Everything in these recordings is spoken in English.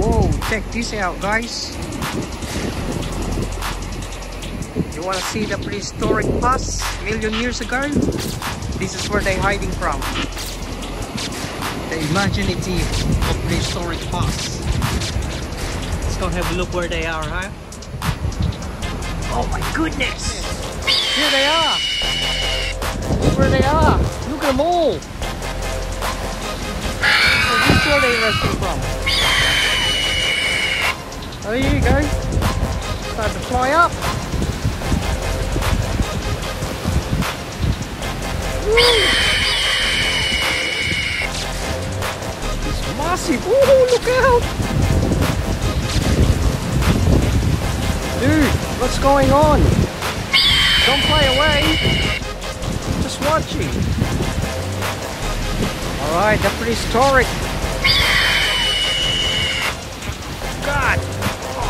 Whoa, check this out guys. You wanna see the prehistoric pus million years ago? This is where they're hiding from. The imaginative of prehistoric pus. Let's go have a look where they are, huh? Oh my goodness! Here they are! Look where they are! Look at them all! So this is where they're resting from. Oh, here you go. Start to fly up. It's massive. Ooh, look out! Dude, what's going on? Don't play away. Just watching. Alright, the prehistoric.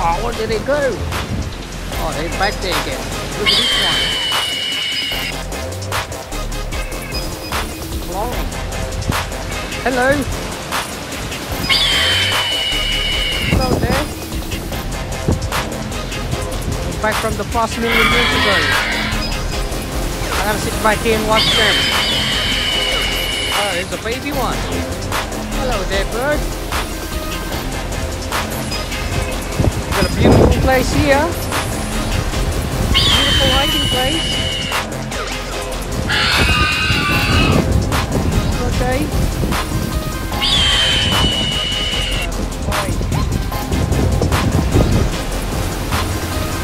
Oh, where did they go? Oh, they're back there again. Look at this one. Hello. Hello there. Back from the past million years ago. I gotta sit right here and watch them. Oh, there's a baby one. Hello there, bird. Got a beautiful place here. Beautiful hiking place. Okay.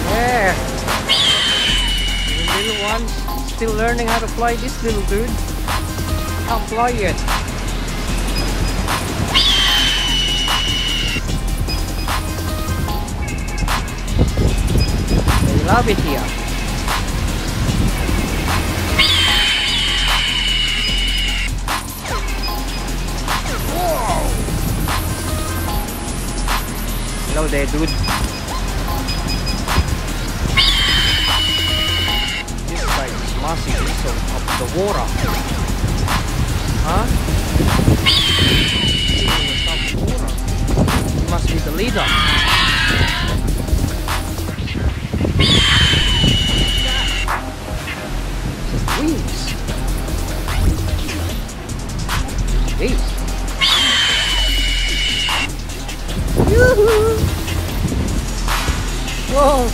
There. The little ones still learning how to fly this little dude. Can't fly yet. Love it here. Hello there, dude. This guy is massive. Top of the water. Whoa!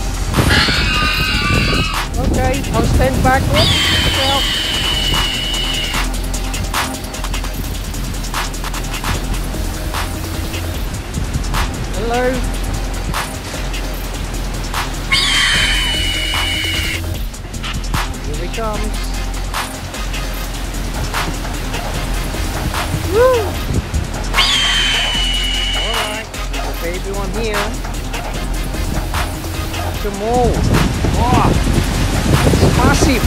Okay, I'll stand back. Whoop. Hello. Here he comes. Woo! Alright, there's a baby one here. Look them all. Oh, it's massive.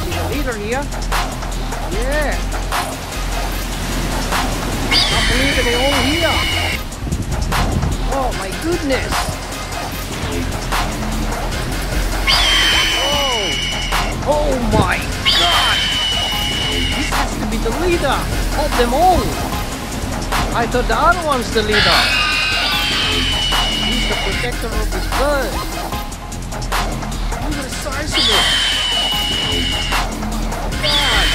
See the leader here? Yeah. It, they're all here. Oh my goodness. Oh. Oh my god. This has to be the leader of them all. I thought the other one's the leader. The protector of his bird. Look at the size of it. God.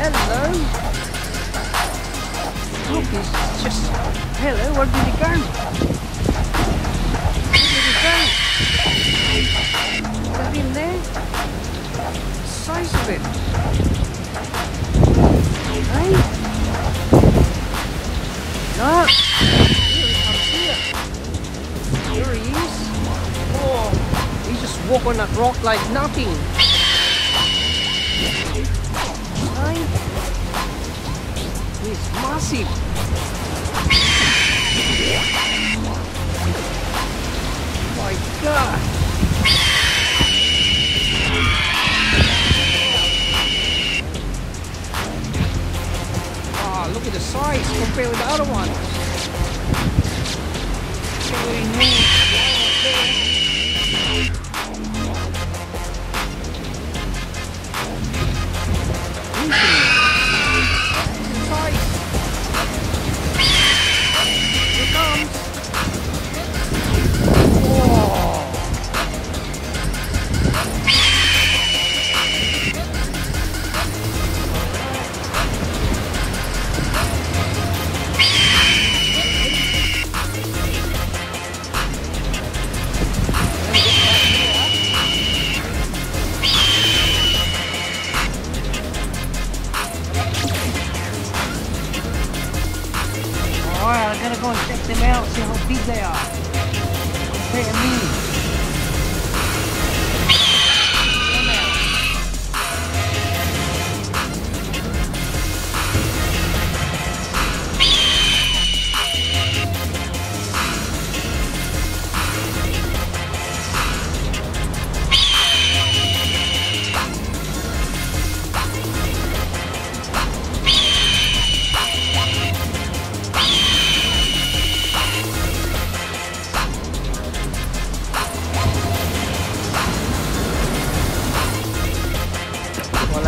Hello. Look, just... Hello, where did he go? Where did he go? Is him there? The size of it. Hey? No! Walk on that rock like nothing. Hey? He's massive. My God. Ah, look at the size compared with the other ones.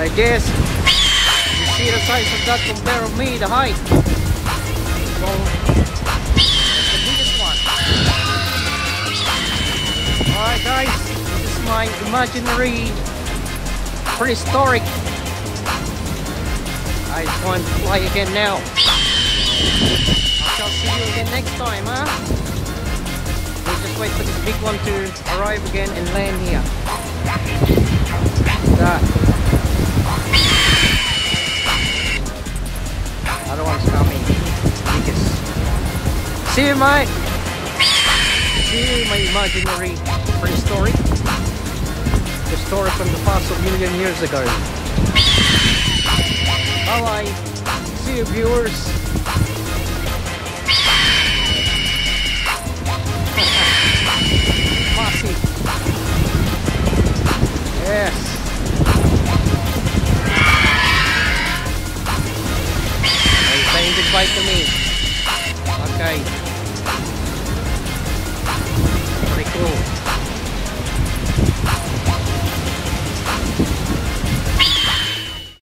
I guess you see the size of that compared to me, the height. So, the biggest one. Alright guys, this is my imaginary prehistoric. I just want to fly again now. I shall see you again next time, huh? We'll just wait for this big one to arrive again and land here. That. Other one's coming. Biggest. See you, mate. See you, my see my imaginary prehistoric. The story from the past of million years ago. Bye bye. See you, viewers. Yes. Goodbye to me? Okay.